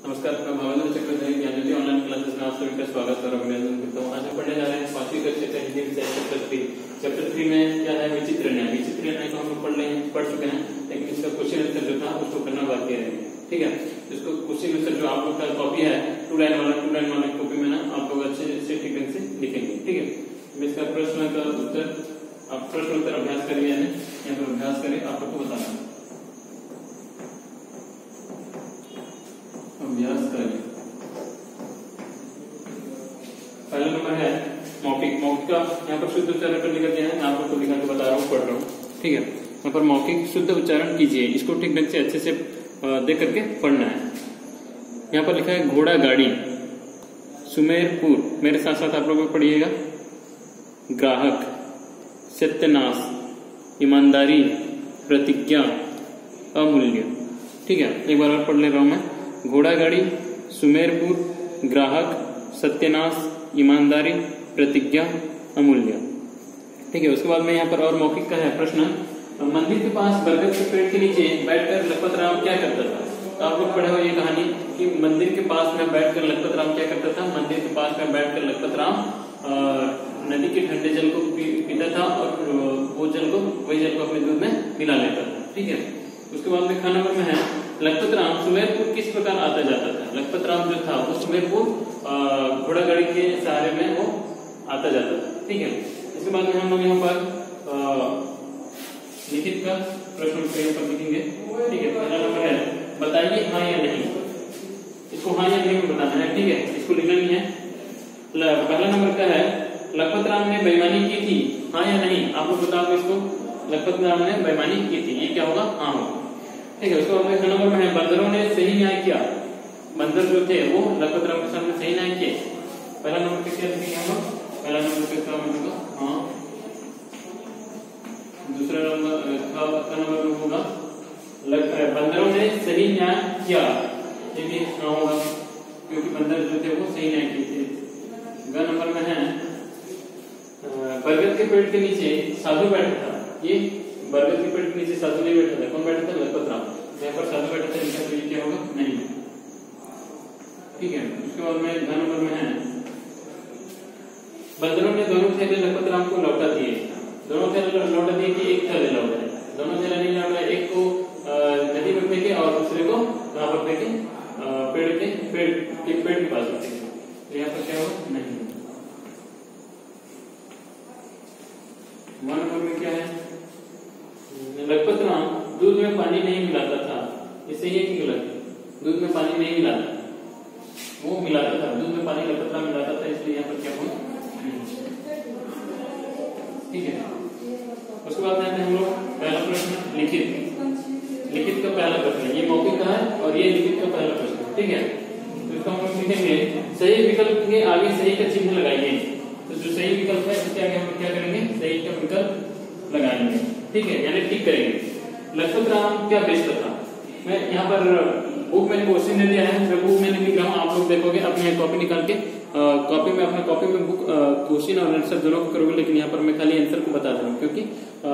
नमस्कार मैं Bhavendra Chakravarti Gyanjyoti online classes में आप सभी का स्वागत और अभिनंदन करता हूँ। आज हम पढ़ने जा रहे हैं पांचवी कक्षा का हिंदी विषय चैप्टर थ्री चैप्टर थ्री में क्या है? विचित्र न्याय। विचित्र न्याय को हम लोग पढ़ रहे हैं, पढ़ चुके हैं, लेकिन इसका क्वेश्चन आंसर जो था, उसको करना बाकी है। ठीक है? इसको क्वेश्चन आंसर जो आप लोग का कॉपी है टू लाइन वाला टू लाइन वाला कॉपी में ना, आप लोग अच्छे से ठीक से लिखेंगे। ठीक है? इसका प्रश्न का उत्तर, आप प्रश्न उत्तर अभ्यास करिए यहाँ पर अभ्यास करें आप लोग को बताना अभ्यास करें पहला नंबर है मौखिक यहाँ पर शुद्ध उच्चारण का दिया है मैं आप लोग को लिखा के बता रहा हूँ, पढ़ रहा हूँ। ठीक है? यहाँ पर मौखिक शुद्ध उच्चारण कीजिए। इसको ठीक ढंग से अच्छे से देख करके पढ़ना है। यहाँ पर लिखा है, घोड़ा गाड़ी, सुमेरपुर। मेरे साथ साथ आप लोग पढ़िएगा। ग्राहक, सत्यनाश, ईमानदारी, प्रतिज्ञा, अमूल्य। ठीक है? एक बार और पढ़ ले रहा हूँ मैं। घोड़ा गाड़ी, सुमेरपुर, ग्राहक, सत्यनाश, ईमानदारी, प्रतिज्ञा अमूल्य। ठीक है, उसके बाद में यहाँ पर और मौखिक का है प्रश्न। मंदिर के पास बरगद के पेड़ के नीचे बैठकर लखपत राम क्या करता था? तो आप लोग पढ़े हो ये कहानी कि मंदिर के पास में बैठकर लखपत राम क्या करता था? मंदिर के पास में बैठकर लखपत राम नदी के ठंडे जल को पीता था और वो जल को, वही जल को अपने दूध में मिला लेता था। ठीक है, उसके बाद में खाना में है। लखपत राम सुमेरपुर किस प्रकार आता जाता था? लखपत राम जो था, वो सुमेरपुर घोड़ा गाड़ी के सहारे में वो आता जाता था। ठीक है। इसके बाद में हम लोग यहाँ पर लिखित का प्रश्न पर लिखेंगे। ठीक है, पहला नंबर है, बताइए हाँ या नहीं। इसको हाँ या नहीं बताना है, ठीक है? इसको लिखना नहीं है। पहला नंबर का है, लखपत राम ने बेईमानी की थी हाँ या नहीं? आप लोग बताओ इसको। लखपत राम ने बेईमानी की थी, ये क्या होगा? हाँ होगा। ठीक है, उसके बाद नंबर में है, बंदरों ने सही न्याय किया। बंदर जो थे, वो लखपत राम के सामने सही न्याय किए। पहला नंबर लिखेंगे हम लोग? पहला नंबर पे क्या होगा हाँ। दूसरा नंबर का नंबर होगा। बंदरों ने सही न्याय किया। ये भी हाँ होगा, क्योंकि बंदर जो थे वो सही न्याय किए थे। ग नंबर में है बरगद के पेड़ के नीचे साधु बैठा था। ये बरगद के पेड़ के नीचे साधु नहीं बैठा था। कौन बैठा था? लखपत राम यहाँ पर साधु बैठा था, इनका तो क्या होगा? नहीं। ठीक है, उसके बाद में घ नंबर में है। बंदरों ने दोनों थैले लखपत राम को लौटा दिए। दोनों थैले लौटा दिए कि एक थैले लौटा दोनों थैले नहीं लौटा एक को नदी में फेंके और दूसरे को कहाँ पर फेंके पेड़ के पेड़ के पेड़ के पास फेंके यहाँ पर क्या होगा नहीं वन नंबर में क्या है लखपत राम दूध में पानी नहीं मिलाता था इससे ये की गलत है दूध में पानी नहीं मिलाता वो मिलाता था दूध में पानी लखपत राम मिलाता था इसलिए यहाँ पर क्या होगा ठीक है उसके बाद में हम लोग पहला प्रश्न लिखित लिखित का पहला प्रश्न ये मौखिक का है और ये लिखित का पहला प्रश्न ठीक है तो इसका हम लोग लिखेंगे सही विकल्प के आगे सही का चिन्ह लगाइए तो जो सही विकल्प है उसके आगे हम क्या करेंगे सही का विकल्प लगाएँगे। ठीक है यानी ठीक करेंगे। लखपत राम क्या बेचता था? मैं यहाँ पर बुक में क्वेश्चन दे दिया है। मैं बुक में लिख रहा हूँ आप लोग देखोगे अपने कॉपी निकाल के। कॉपी में अपने कॉपी में बुक क्वेश्चन और आंसर दोनों को करोगे लेकिन यहाँ पर मैं खाली आंसर को बता रहा हूँ क्योंकि आ,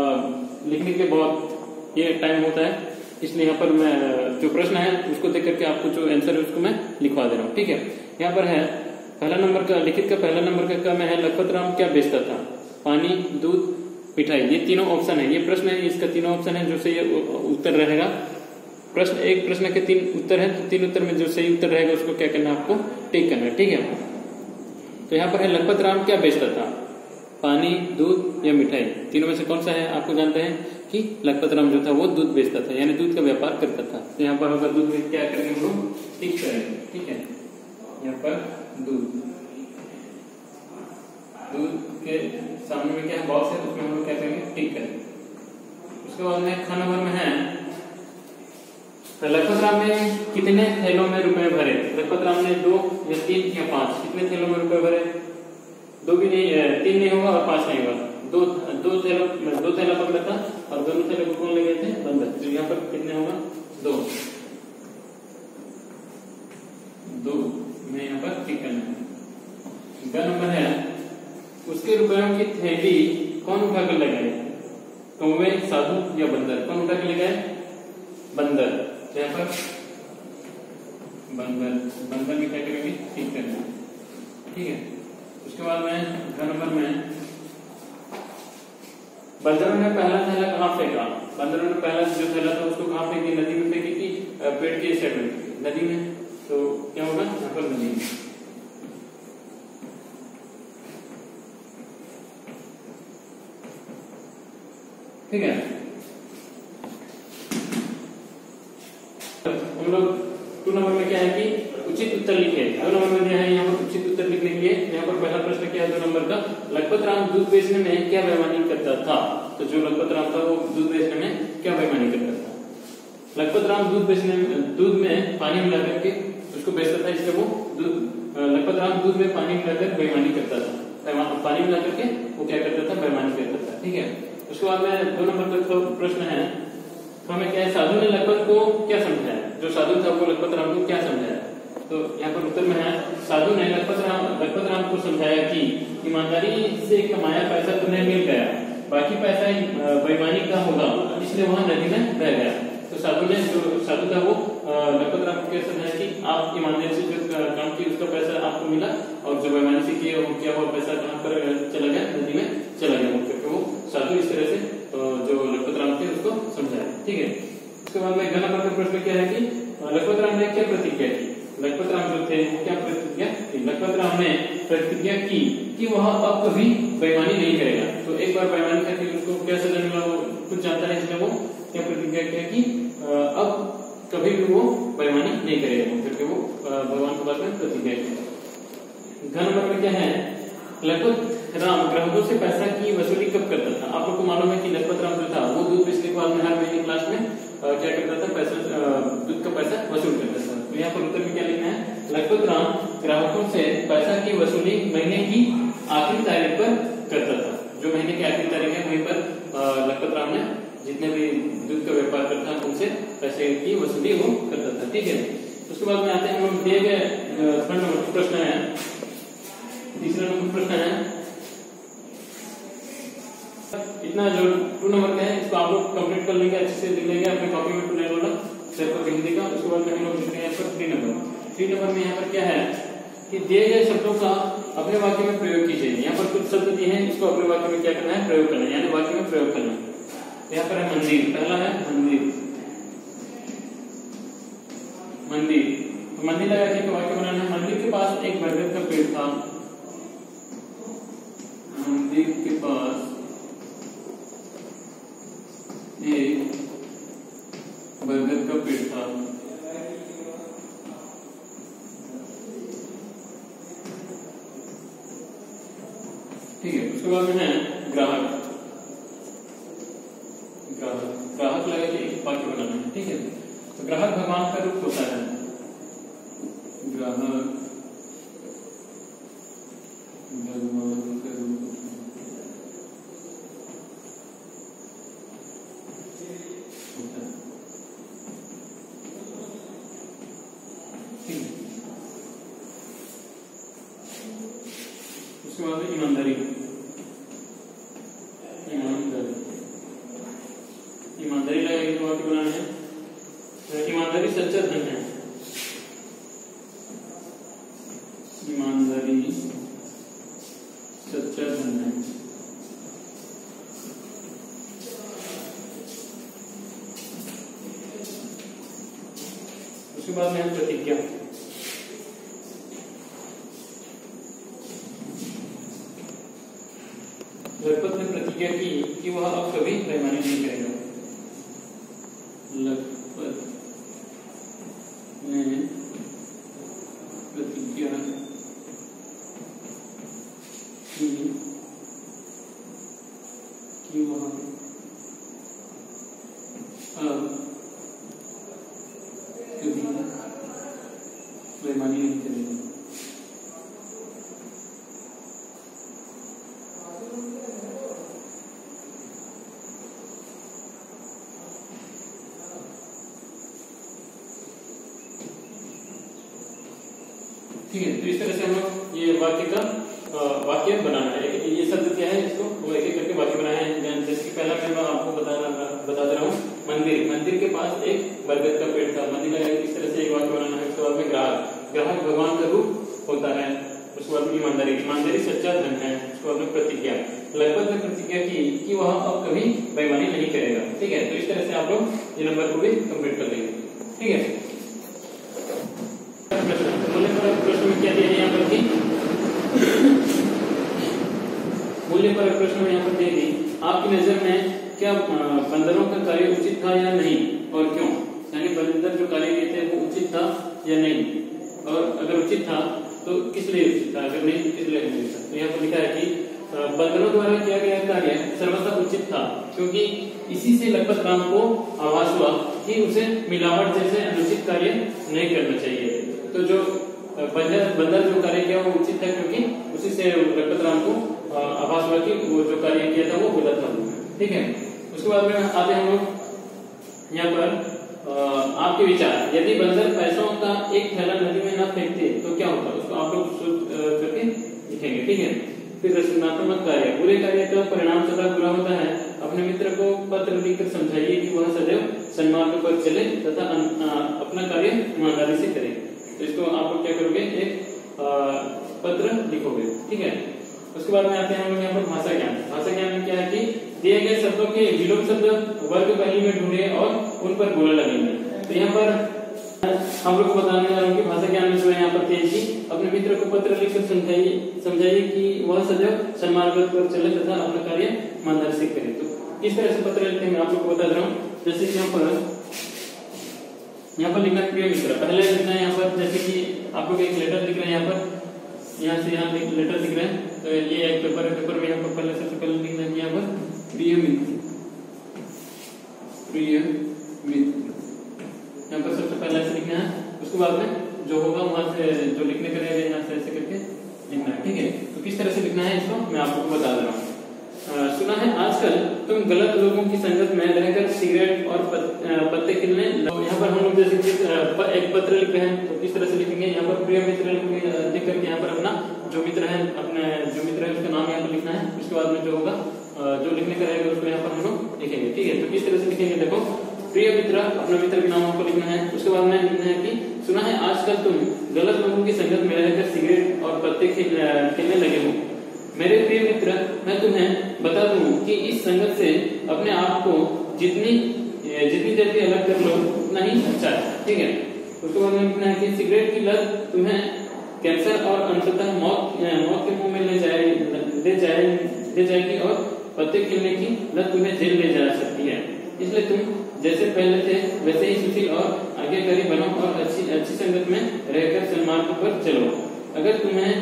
लिखने के बहुत ये टाइम होता है। इसलिए यहाँ पर मैं जो प्रश्न है उसको देख करके आपको जो आंसर है उसको मैं लिखवा दे रहा हूँ। ठीक है यहाँ पर है पहला नंबर का लिखित का पहला नंबर का क्या में है लखपत राम क्या बेचता था? पानी दूध मिठाई ये तीनों ऑप्शन है। ये प्रश्न है, इसका तीनों ऑप्शन है, जो सही उत्तर रहेगा। प्रश्न, एक प्रश्न के तीन उत्तर है तो तीन उत्तर में जो सही उत्तर रहेगा, उसको क्या करना आपको टिक करना ठीक है? तो यहाँ पर है, लखपत राम क्या बेचता था? पानी, दूध या मिठाई? तीनों में से कौन सा है, आपको जानते हैं कि लखपत राम जो था, वो दूध बेचता था, यानी दूध का व्यापार करता था। तो यहाँ पर होगा, दूध क्या करेंगे हम लोग? टिक करेंगे, ठीक है? यहाँ पर दूध। दूध के सामने में क्या बॉक्स है, उसमें हम लोग क्या करेंगे टिक करेंगे उसके बाद में खाना नंबर में है। तो लखपत राम ने कितने थैलों में रुपए भरे? लखपत राम ने दो या तीन या पाँच? कितने थैलों में रुपए भरे? दो भी नहीं तीन नहीं होगा और पाँच नहीं होगा। दो दो थैला दो थैला पकड़ा था और दोनों थैले को कौन ले गए थे? बंदर तो यहाँ पर कितने होगा? दो। दो। में यहाँ पर टिक करना है। नंबर है उसके रुपयों की थैली कौन उठा कर ले गए? कौवे साधु या बंदर? कौन उठा के ले गए? बंदर। यहाँ पर बंदर। बंदर में क्या करेंगे, ठीक करना ठीक है। उसके बाद में, घर नंबर में, बंदरों ने पहला थैला कहाँ फेंका? बंदरों ने पहला जो थैला था उसको कहाँ फेंकी? नदी में फेंकी कि पेड़ के साइड में? नदी में। तो क्या होगा? यहाँ पर नदी में। ठीक है। हम लोग टू नंबर में क्या है कि उचित उत्तर लिखे। दो नंबर में है, यहाँ पर उचित उत्तर लिखने के लिए यहाँ पर पहला प्रश्न क्या है, दो नंबर का? लखपत राम दूध बेचने में क्या बेमानी करता था? तो जो लखपत राम था, वो दूध बेचने में क्या बेमानी करता था? लखपत राम दूध बेचने में, दूध में पानी मिला करके उसको बेचता था, इसलिए वो दूध लखपत राम दूध में पानी मिलाकर बेमानी करता था। पानी मिला करके वो क्या करता था? बेमानी करता था। ठीक है। उसके बाद में दो नंबर का प्रश्न है तो हमें क्या है साधु ने लखपत को क्या समझाया? जो साधु था वो लखपत राम को क्या समझाया? तो यहाँ पर उत्तर में है, साधु ने लखपत राम लखपत राम को समझाया कि ईमानदारी से कमाया पैसा तुम्हें मिल गया, बाकी पैसा बेईमानी का होगा। इसलिए वहाँ नदी में रह गया। तो साधु ने, जो साधु था वो लखपत राम को क्या समझाया कि आप ईमानदारी से जो काम किया उसका पैसा आपको मिला, और जो बेईमानी से किए, वो क्या हुआ? पैसा कहाँ पर चला गया? नदी में चला गया साधु इस तरह से जो लखपत राम थे, उसको समझाया। ठीक है? उसके बाद में नंबर का प्रश्न क्या है कि लखपत राम ने क्या प्रतिज्ञा की? लखपत राम जो थे क्या प्रतिज्ञा की? लखपत राम ने प्रतिज्ञा की कि वह अब कभी बेईमानी नहीं करेगा। तो एक बार बेईमानी करके उसको क्या सजा मिला, वो कुछ जानता है इसलिए वो क्या प्रतिज्ञा किया कि अब कभी भी वो बेईमानी नहीं करेगा। क्योंकि वो भगवान के पास में प्रतिज्ञा की। घन नंबर क्या है? लखपत राम ग्राहकों से पैसा की वसूली कब करता था? आप लोग को मालूम है कि लखपत राम जो था, वो दूध के बाद में हर महीने क्लास में क्या करता था? पैसा दूध का पैसा वसूल करता था। तो यहाँ पर उत्तर में क्या लिखना है? लखपत राम ग्राहकों से पैसा की वसूली महीने की आखिरी तारीख पर करता था। जो महीने की आखिरी तारीख है, वहीं पर लखपत राम ने जितने भी दूध का व्यापार करता है उनसे पैसे की वसूली वो करता था। ठीक है? उसके बाद में आते हैं हम दिए गए प्रश्न है। तीसरा नंबर प्रश्न है इतना जो टू नंबर का है, इसको आप लोग कंप्लीट कर लेंगे, अच्छे से लिख लेंगे अपने कॉपी में टू लेवल वाला पेपर हिंदी का, उसके बाद हम लोग लिखते हैं यहाँ थ्री नंबर थ्री नंबर में यहाँ पर क्या है कि दिए गए शब्दों का अपने वाक्य में प्रयोग कीजिए। यहाँ पर कुछ शब्द दिए हैं, इसको अपने वाक्य में क्या करना है, प्रयोग करना है, यानी वाक्य में प्रयोग करना है। यहाँ पर है मंदिर, पहला है मंदिर। मंदिर। तो मंदिर लगा के वाक्य बनाना है, मंदिर के पास एक बरगद का पेड़ था। मंदिर के पास एक बरगद का पेड़ था ठीक है, उसके बाद में है ग्राहक। ग्राहक ग्राहक लगा के एक वाक्य बनाना है, ठीक है? तो ग्राहक भगवान का रूप होता है ग्राहक भगवान का रूप होता है ठीक है उसके बाद है ईमानदारी ईमानदारी ईमानदारी लगा के वाक्य बनाना है तो ईमानदारी सच्चा धन है ईमानदारी सच्चा धन है उसके बाद में है प्रतिज्ञा लखपत ने प्रतिज्ञा की कि वह अब कभी बेईमानी नहीं करेगा लखपत ने प्रतिज्ञा की ठीक है तो इस तरह से हम लोग ये वाक्य का अ, वाक्य बनाना है एक- ये शब्द क्या है इसको वो एक एक करके वाक्य बनाए हैं जैसे कि पहला मैं आपको बताना बता रहा हूँ मंदिर मंदिर के पास एक बरगद का पेड़ था मंदिर लगा के इस तरह से एक वाक्य बनाना है उसके बाद में ग्राहक ग्राहक भगवान का रूप होता है उसके बाद ईमानदारी ईमानदारी सच्चा धन है बाद में प्रतिज्ञा। लगभग में प्रतिज्ञा की कि वह अब कभी बेईमानी नहीं करेगा। ठीक है? तो इस तरह से आप लोग ये नंबर को भी कंप्लीट कर लेंगे ठीक है? प्रश्न क्या दिया यहाँ पर मूल्य पर प्रश्न में यहाँ पर दे दी। आपकी नज़र में क्या बंदरों का कार्य उचित था या नहीं? और क्यों? यानी बंदर जो कार्य किए थे वो उचित था या नहीं? और अगर उचित था तो किस लिए अगर नहीं, किस लिए नहीं? तो यहाँ पर लिखा है कि बंदरों द्वारा किया गया कार्य सर्वथा उचित था, क्योंकि इसी से लगभग राम को आभास हुआ कि उसे मिलावट जैसे अनुचित कार्य नहीं करना चाहिए। तो जो बंदर बंदर जो कार्य किया वो उचित था क्योंकि उसी से लगभग राम को आभास हुआ कि वो जो कार्य किया था वो गलत था। ठीक है? उसके बाद में आते हम लोग यहाँ पर आपके विचार, यदि बंदर पैसों का एक थैला नदी में ना फेंकते तो क्या होता उसको आप लोग करके लिखेंगे ठीक है? फिर रचनात्मक कार्य, बुरे कार्य का परिणाम सदा बुरा होता है। अपने मित्र को पत्र लिखकर समझाइए कि वह सदैव सन्मार्ग पर चले तथा अपना कार्य ईमानदारी से करे। तो इसको आप लोग क्या करोगे? एक पत्र लिखोगे, ठीक है? उसके बाद में आते हैं हम लोग यहाँ पर भाषा ज्ञान भाषा ज्ञान में क्या है कि दिए गए शब्दों के विलोम शब्द वर्ग पहली में ढूंढे और उन पर बोला लगेंगे। तो यहाँ पर हम लोग को बताने रहा हूँ कि भाषा ज्ञान में यहाँ पर तेज की अपने मित्र को पत्र लिखकर समझाइए। समझाइए कि वह सदैव सन्मार्ग पर चले तथा अपना कार्य ईमानदारी से करे। तो किस तरह से पत्र लिखते हैं। आप लोग को बता रहा हूँ। जैसे कि यहाँ पर यहाँ पर लिखना प्रिय मित्र पहले लिखना है यहाँ पर। जैसे कि आप लोग एक लेटर लिख रहे हैं यहाँ पर। यहाँ से यहाँ लेटर लिख रहे हैं। तो ये एक पेपर है। पेपर में यहाँ पर पहले सबसे पहले लिखना है यहाँ पर प्रिय मित्र प्रिय मित्र यहाँ पर सबसे पहले ऐसे लिखना है। उसके बाद में जो होगा वहाँ से जो लिखने का रहेगा यहाँ से ऐसे करके लिखना है, ठीक है? तो किस तरह से लिखना है इसको? मैं आपको बता दे रहा हूँ। सुना है, आजकल तुम गलत लोगों की संगत में रहकर सिगरेट और पत्ते खिलने यहाँ पर हम लोग जैसे कि एक पत्र लिख हैं तो किस तरह से लिखेंगे? यहाँ पर प्रिय मित्र लिख करके यहाँ पर अपना जो मित्र है, अपने जो मित्र है, उसका नाम यहाँ पर लिखना है। उसके बाद में जो होगा जो लिखने का रहेगा, उसको यहाँ पर हम लोग लिखेंगे, ठीक है? तो किस तरह से लिखेंगे, देखो। प्रिय मित्र, अपने मित्र के नाम आपको लिखना है। उसके बाद में लिखना है कि, सुना है, आजकल तुम गलत लोगों की संगत में रहकर सिगरेट और पत्ते खेलने लगे हो। मेरे प्रिय मित्र, मैं तुम्हें बता दूँ कि इस संगत से अपने आप को जितनी जितनी जल्दी अलग कर लो, उतना ही अच्छा है। ठीक है? उसके बाद में लिखना है कि, सिगरेट की लत तुम्हें कैंसर और अंततः मौत मौत के मुँह में ले जाए ले जाए, ले जाएगी और पत्ते खेलने की लत तुम्हें जेल ले जा सकती है। इसलिए तुम जैसे पहले थे, वैसे ही सुशील और आज्ञाकारी बनो और अच्छी अच्छी संगत में रहकर सन्मार्ग पर चलो। अगर तुम्हें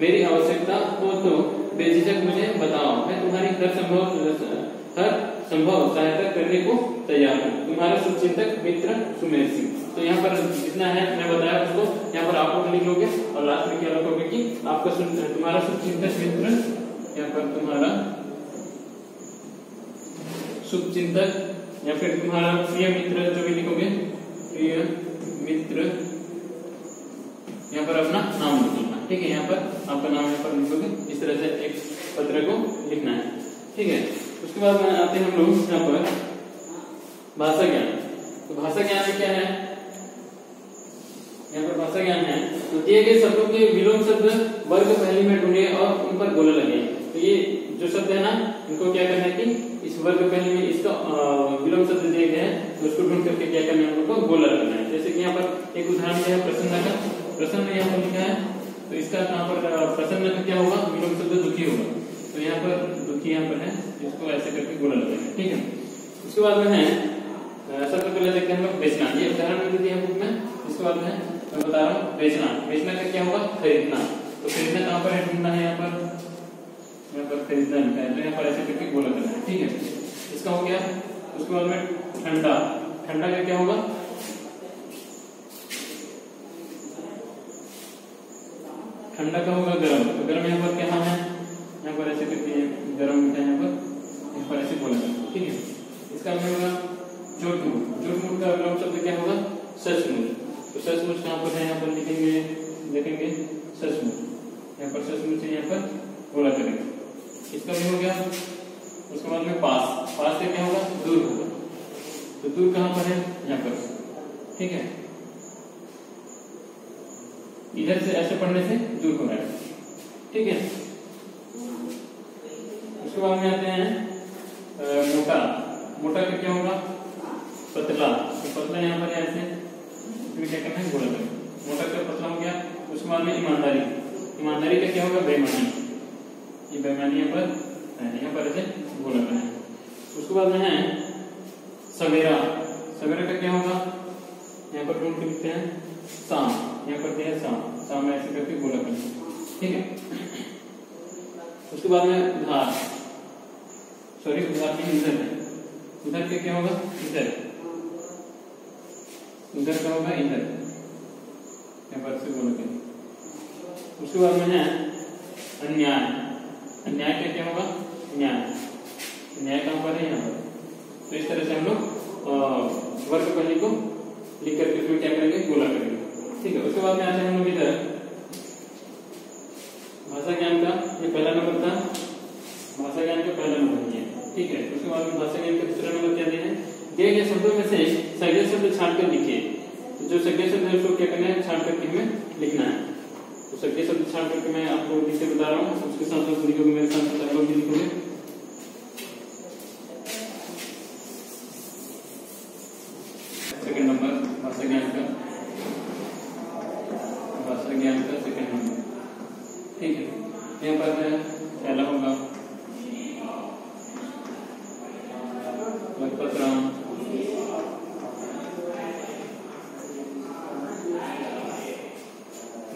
मेरी आवश्यकता हो तो बेझिझक मुझे बताओ। मैं तुम्हारी हर संभव हर संभव सहायता करने को तैयार हूँ। तुम्हारा शुभचिंतक मित्र सुमेर सिंह। तो यहाँ पर जितना है, मैं बताया उसको। यहाँ पर आप लिख लोगे और लास्ट में क्या लिखोगे कि आपका तुम्हारा शुभचिंतक मित्र, यहाँ पर तुम्हारा शुभचिंतक या फिर तुम्हारा प्रिय मित्र जो भी लिखोगे, प्रिय मित्र, यहाँ पर अपना नाम लिखोगे ठीक है, यहाँ पर आपका नाम यहाँ पर लिखोगे, इस तरह से एक पत्र को लिखना है। ठीक है, उसके बाद में आते हैं हम लोग यहाँ पर भाषा ज्ञान। तो भाषा ज्ञान में क्या है? यहाँ पर भाषा ज्ञान है। तो दिए गए शब्दों के विलोम शब्द वर्ग पहली में ढूंढे और उन पर बोले लगे। तो ये जो शब्द है ना इनको क्या करना है कि इस वर्ग पहली में इसका विलोम शब्द दिए गए हैं तो उसको ढूंढ करके क्या करना है, उनको बोला करना है। जैसे कि यहाँ पर एक उदाहरण दिया है, प्रसन्न का प्रसन्न यहाँ पर लिखा है? तो इसका यहाँ पर प्रसन्न का क्या होगा? विलोम शब्द दुखी होगा। तो यहाँ पर दुखी यहाँ पर है इसको ऐसे करके बोला लगेगा ठीक है? उसके बाद में है सबसे पहले देखते हैं हम बेचना। ये उदाहरण मिल दिया बुक में। इसके बाद में मैं बता रहा हूँ बेचना। बेचना का क्या होगा? खरीदना। तो खरीदना कहाँ पर है? ढूंढना है यहाँ पर। यहाँ पर खरीदना लिखा है यहाँ पर ऐसे करके बोला करना है। ठीक है, इसका हो गया, उसके बाद में ठंडा। ठंडा का क्या होगा? ठंडा का होगा गर्म। तो गर्म यहाँ पर क्या है? यहाँ पर ऐसे करके गर्म मीठा यहाँ पर। यहाँ पर ऐसे बोला ठीक है? इसका मतलब होगा झूठ झूठ का अगला शब्द क्या होगा? सचमुच। तो सचमुच कहाँ पर है? यहाँ पर लिखेंगे लिखेंगे सचमुच। यहाँ पर सचमुच यहाँ पर बोला करेंगे इसका भी हो गया, उसके बाद में पास पास से क्या होगा? दूर होगा। तो दूर कहाँ पर है? यहाँ पर। ठीक है? इधर से ऐसे पढ़ने से दूर हो रहा है ठीक है? उसके बाद में आते हैं मोटा। मोटा का क्या होगा? पतला। तो पतला यहाँ पर ऐसे। क्या करना है? गोला मोटा का पतला हो गया। उसके बाद में ईमानदारी। ईमानदारी का क्या होगा? बेईमानी ये बेईमानी यहाँ पर है यहाँ पर ऐसे गोला करना है उसके बाद में है सवेरा। सवेरा का क्या होगा? यहाँ पर ढूंढ के लिखते हैं शाम यहाँ पर दिया है शाम शाम में ऐसे करके गोला करना है ठीक है? उसके बाद में उधार। सॉरी, उधार नहीं इधर है। उधर के क्या होगा? इधर। उधर का होगा इधर। यहाँ पर से बोल के उसके बाद में है अन्याय। अन्याय का क्या होगा? न्याय। न्याय कहाँ पर है यहाँ पर। तो इस तरह से हम लोग वर्ग पहली को लिख करके फिर क्या करेंगे गोला करेंगे। ठीक है, उसके बाद में आते हैं हम लोग इधर। भाषा ज्ञान का ये पहला नंबर था। भाषा ज्ञान का पहला नंबर ये। ठीक है, उसके बाद में भाषा ज्ञान का दूसरा नंबर क्या दिया है? दिए गए शब्दों में से सगे शब्द छाट कर लिखिए। तो जो सगे शब्द है उसको क्या करना है? छाट करके हमें लिखना है। तो सगे शब्द छाट करके मैं आपको लिख के बता रहा हूँ। उसके साथ साथ लिखोगे मेरे साथ लिखोगे सेकंड नंबर भाषा ज्ञान का भाषा ज्ञान का सेकंड नंबर ठीक है यहाँ पर है पहला होगा लखपतराम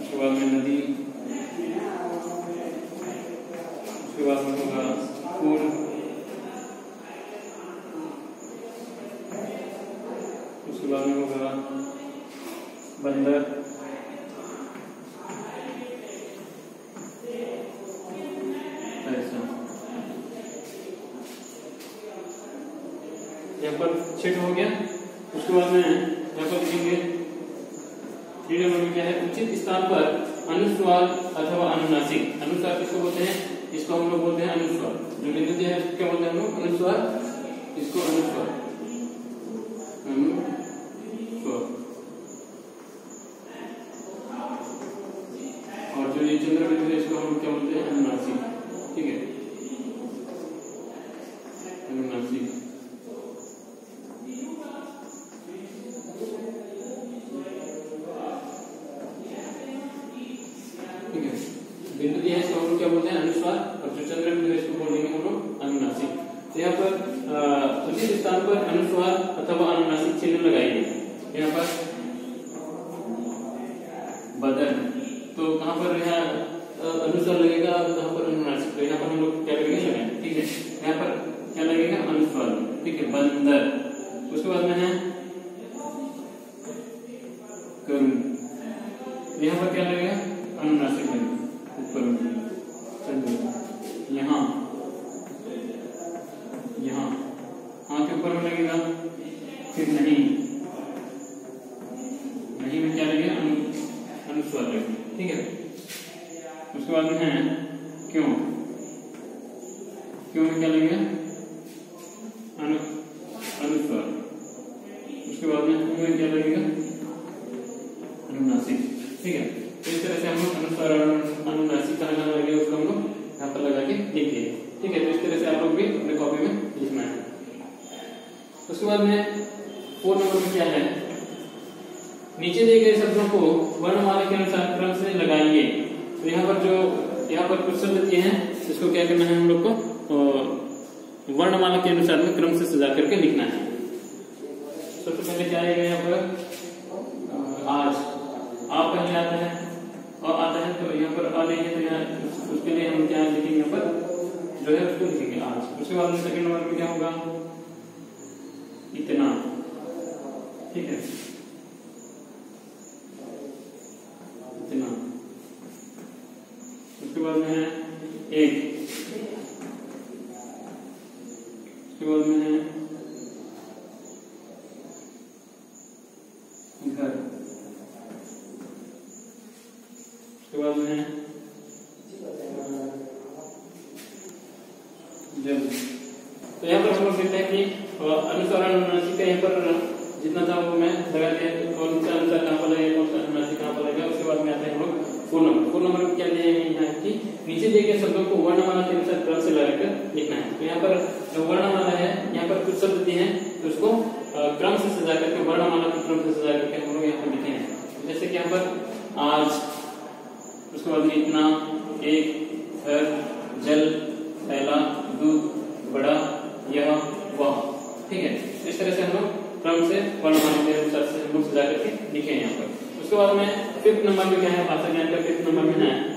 उसके बाद में नदी उसके बाद में होगा फूल उसके बाद में होगा बंदर ऐसा पर हो गया। उसके बाद में यहाँ लिखेंगे थ्री नंबर में क्या है? उचित स्थान पर अनुस्वार अथवा अनुनासिक। अनुस्वार किसको बोलते हैं? इसको हम लोग बोलते हैं अनुस्वार। जो बिंदु है, क्या बोलते हैं हम लोग? अनुस्वार। इसको अनुस्वार। अनुस्वार और जो ये चंद्र बिंदु है, इसको हम क्या बोलते हैं? अनुनासिक। ठीक है अनुनासिक ठीक है बिंदु दिया है इसको हम लोग क्या बोलते हैं अनुस्वार और जो चंद्र बिंदु है इसको बोलेंगे हम लोग अनुनासिक तो यहाँ पर अ, उचित स्थान पर अनुस्वार अथवा अनुनासिक चिन्ह लगाइए यहाँ पर बदन तो कहाँ पर यहाँ अ, अनुस्वार लगेगा और कहाँ पर अनुनासिक तो यहाँ पर हम लोग ठीक है यहाँ पर क्या लगेगा अनफर्म ठीक है बंदर उसके बाद में है करुण यहाँ पर क्या लगेगा अनुनासिक लगेगा ऊपर में चंद्र यहाँ यहाँ हाँ के ऊपर में लगेगा फिर नहीं नहीं में क्या लगेगा अनु अनुस्वार लगेगा ठीक है उसके बाद में है क्यों क्यों में क्या लगेगा अनु अनुस्वार उसके बाद में क्यों में क्या लगेगा अनुनासिक ठीक है। तो इस तरह से हम लोग अनुस्वार अनुनासिक कहाँ कहाँ लगे उसको हम लोग यहाँ पर लगा के लिखिए ठीक है तो इस तरह से आप लोग भी अपने कॉपी में लिखना है। उसके बाद में फोर नंबर में क्या है? नीचे दिए गए शब्दों को वर्णमाला के अनुसार क्रम से लगाइए। तो यहाँ पर जो यहाँ पर कुछ शब्द दिए हैं इसको क्या करना है हम लोग को? अ, वर्णमाला के अनुसार में क्रम से सजा करके लिखना है। सबसे पहले क्या आएगा यहाँ पर? आज। आप पहले आता है और आता है तो यहाँ पर आ नहीं तो यहाँ उसके लिए हम क्या लिखेंगे यहाँ पर? जो है उसको लिखेंगे आज। उसके बाद में सेकंड नंबर में क्या होगा? इतना। ठीक है इतना उसके बाद में है एक उसके बाद में है घर उसके बाद में है जल तो यहाँ पर हम लोग देखते हैं कि अ, अनुसार अनुनासिक का यहाँ पर जितना था वो मैं लगा दिया कौन सा अनुसार कहाँ पर लगेगा कौन सा अनुनासिक कहाँ पर लगेगा उसके बाद में आते हैं हम लोग फ़ोन नंबर फ़ोन नंबर में क्या दिया है कि नीचे दिए गए शब्दों को वर्णमाला के अनुसार क्रम से लगाकर लिखना है। तो यहाँ पर जो वर्णमाला है, यहाँ पर कुछ शब्द दिए हैं तो उसको क्रम से सजा करके, वर्णमाला के क्रम से सजा करके हम लोग यहाँ पर लिखे हैं। जैसे कि यहाँ पर आज, उसके बाद में इतना, एक, घर, जल थैला दूध बड़ा, यह, वह। ठीक है? इस तरह से हम लोग क्रम से, वर्णमाला के अनुसार से हम लोग सजा करके लिखे हैं यहाँ पर। उसके बाद में फिफ्थ नंबर में क्या है? भाषा ज्ञान का फिफ्थ नंबर में है।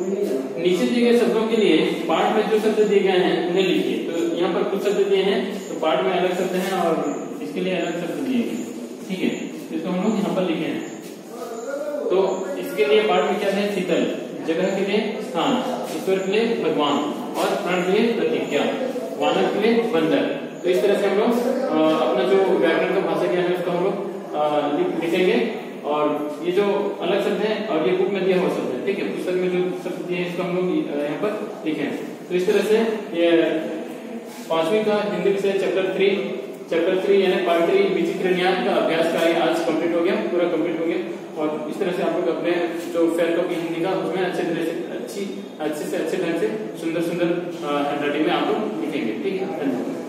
नीचे दिए गए शब्दों के लिए पाठ में जो शब्द दिए गए हैं, उन्हें लिखिए। तो यहाँ पर कुछ शब्द दिए हैं तो पाठ में अलग शब्द हैं और इसके लिए अलग शब्द दिए गए। ठीक है? इसको हम लोग यहाँ पर लिखे हैं। तो इसके लिए पार्ट में क्या है? शीतल। जगह के लिए स्थान। ईश्वर के लिए भगवान। और प्राण के लिए प्रतिज्ञा। वानर के लिए बंदर। तो इस तरह से हम लोग अपना जो व्याकरण का भाषा ज्ञान है, उसको हम लोग लिखेंगे। और ये जो अलग शब्द है, और ये बुक में दिया हुआ शब्द है, ठीक है? पुस्तक में जो शब्द दिए इसको हम लोग यहाँ पर लिखे हैं। तो इस तरह से ये पांचवी का हिंदी विषय चैप्टर थ्री चैप्टर थ्री यानी पार्ट थ्री विचित्र न्याय का अभ्यास का आज कंप्लीट हो गया, पूरा कंप्लीट हो गया। और इस तरह से आप लोग अपने जो फेयर कॉपी हिंदी का, उसमें अच्छे तरह से, अच्छी, अच्छे से, अच्छे ढंग से सुंदर सुंदर हैंड राइटिंग में आप लोग लिखेंगे, ठीक है? धन्यवाद।